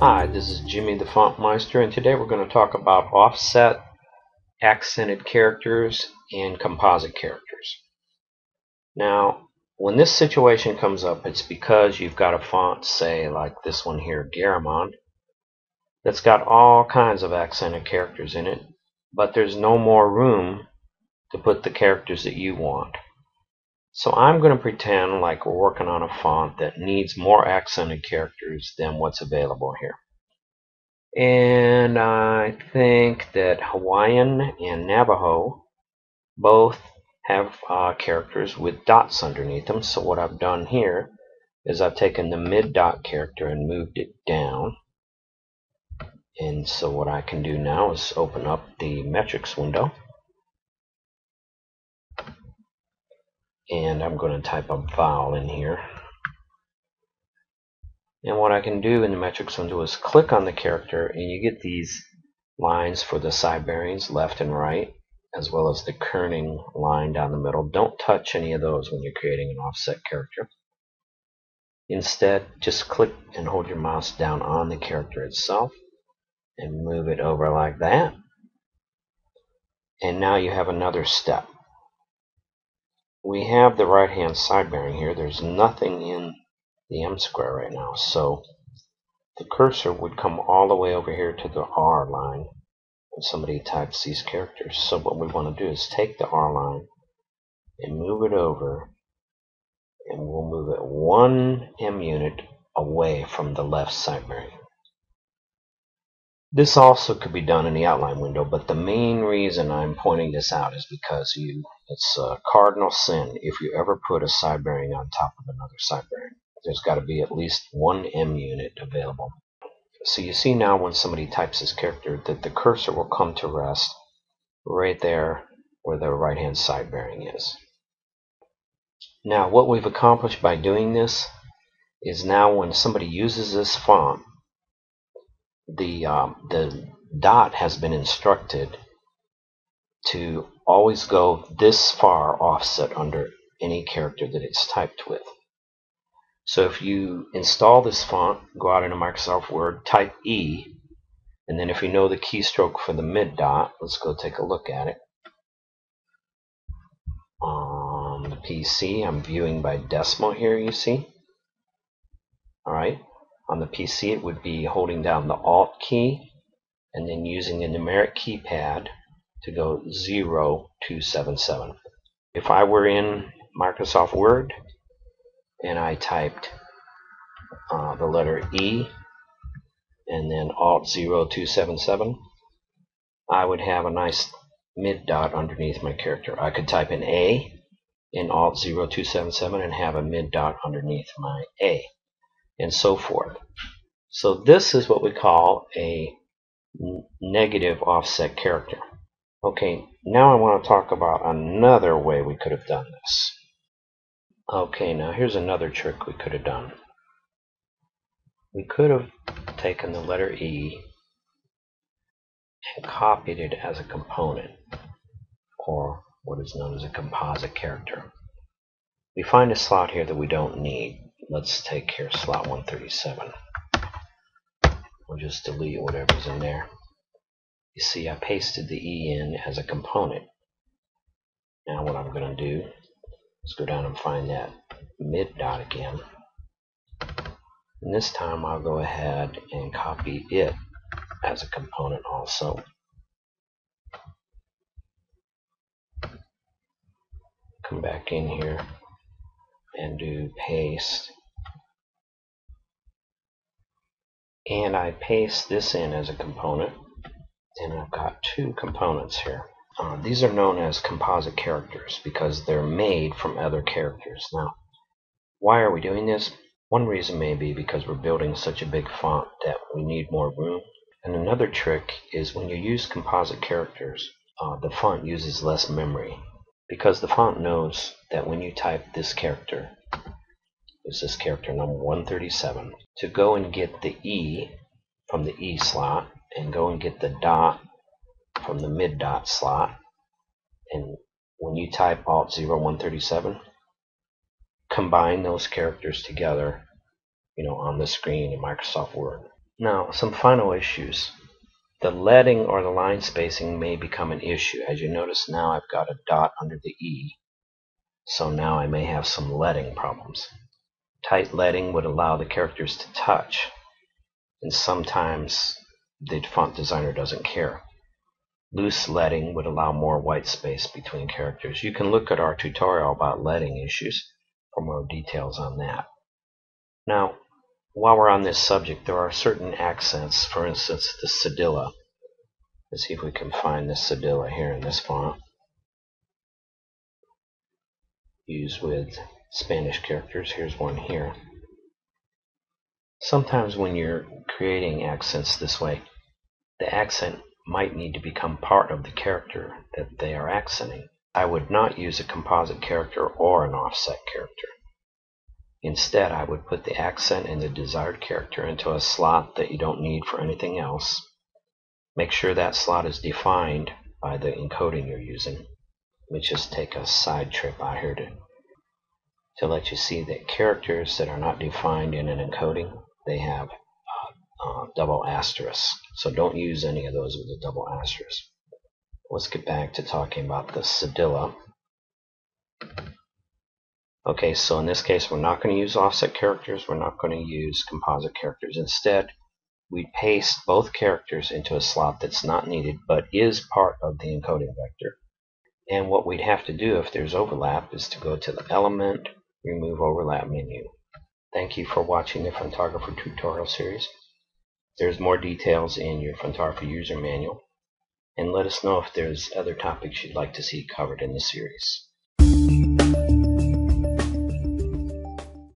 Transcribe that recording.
Hi, this is Jimmy the Font Meister, and today we're going to talk about offset, accented characters, and composite characters. Now, when this situation comes up, it's because you've got a font, say, like this one here, Garamond, that's got all kinds of accented characters in it, but there's no more room to put the characters that you want. So I'm going to pretend like we're working on a font that needs more accented characters than what's available here. And I think that Hawaiian and Navajo both have uh, characters with dots underneath them. So what I've done here is I've taken the mid dot character and moved it down. And so what I can do now is open up the metrics window. And I'm going to type a vowel in here. And what I can do in the metrics window is click on the character and you get these lines for the side bearings left and right as well as the kerning line down the middle. Don't touch any of those when you're creating an offset character. Instead, just click and hold your mouse down on the character itself and move it over like that. And now you have another step we have the right hand side bearing here. There's nothing in the em square right now. So the cursor would come all the way over here to the R line when somebody types these characters. So what we want to do is take the R line and move it over and we'll move it one em unit away from the left side bearing. This also could be done in the outline window, but the main reason I'm pointing this out is because you it's a cardinal sin if you ever put a side bearing on top of another side bearing. There's got to be at least one em unit available. So you see now when somebody types this character that the cursor will come to rest right there where the right hand side bearing is. Now what we've accomplished by doing this is now when somebody uses this font the um, the dot has been instructed to always go this far offset under any character that it's typed with. So if you install this font, go out into Microsoft Word, type E, and then if you know the keystroke for the mid dot, let's go take a look at it. On the PC, I'm viewing by decimal here, you see. Alright, on the PC, it would be holding down the Alt key and then using the numeric keypad to go 0277. If I were in Microsoft Word and I typed uh, the letter E and then Alt 0277, I would have a nice mid dot underneath my character. I could type an A in Alt 0277 and have a mid dot underneath my A and so forth. So this is what we call a negative offset character. Okay, now I want to talk about another way we could have done this. Okay, now here's another trick we could have done. We could have taken the letter E and copied it as a component, or what is known as a composite character. We find a slot here that we don't need let's take here slot 137. We'll just delete whatever's in there. You see I pasted the E in as a component. Now what I'm going to do is go down and find that mid dot again. And this time I'll go ahead and copy it as a component also. Come back in here and do paste and I paste this in as a component and I've got two components here. Uh, these are known as composite characters because they're made from other characters. Now, why are we doing this? One reason may be because we're building such a big font that we need more room. And another trick is when you use composite characters, uh, the font uses less memory because the font knows that when you type this character, is this character number 137, to go and get the E from the E slot and go and get the dot from the mid dot slot. And when you type Alt 0137, combine those characters together, you know, on the screen in Microsoft Word. Now, some final issues. The leading or the line spacing may become an issue. As you notice now I've got a dot under the E, so now I may have some leading problems. Tight leading would allow the characters to touch, and sometimes the font designer doesn't care. Loose leading would allow more white space between characters. You can look at our tutorial about leading issues for more details on that. Now, while we're on this subject, there are certain accents, for instance, the cedilla. Let's see if we can find the cedilla here in this font. Used with Spanish characters. Here's one here. Sometimes when you're creating accents this way, the accent might need to become part of the character that they are accenting. I would not use a composite character or an offset character. Instead, I would put the accent and the desired character into a slot that you don't need for anything else. Make sure that slot is defined by the encoding you're using. Let me just take a side trip out here to, to let you see that characters that are not defined in an encoding, they have uh, double asterisk. So don't use any of those with a double asterisk. Let's get back to talking about the cedilla. Okay, so in this case, we're not going to use offset characters. We're not going to use composite characters. Instead, we paste both characters into a slot that's not needed, but is part of the encoding vector. And what we'd have to do if there's overlap is to go to the Element, Remove Overlap menu. Thank you for watching the Fontographer tutorial series. There's more details in your Fontographer user manual. And let us know if there's other topics you'd like to see covered in the series.